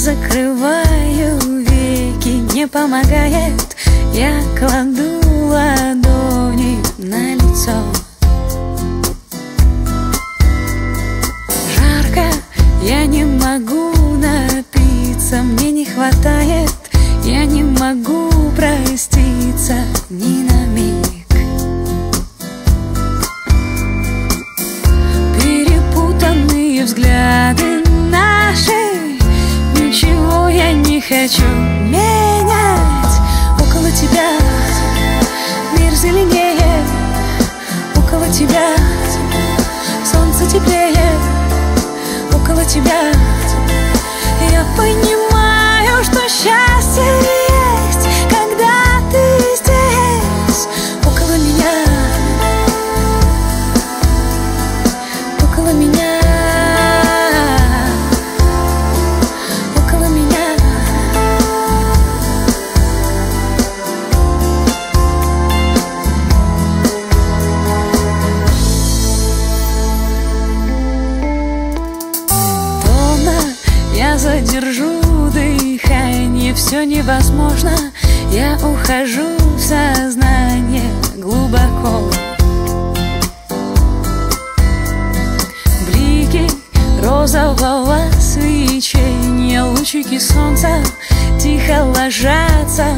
закрываю веки, не помогает. Я кладу ладони на лицо. Жарко, я не могу напиться Мне не хватает, хочу менять Около тебя. Мир зеленее Около тебя. Солнце теплее Около тебя. Я понимаю, Все невозможно Я ухожу в сознание глубоко. Блики розового свечения Лучики солнца тихо ложатся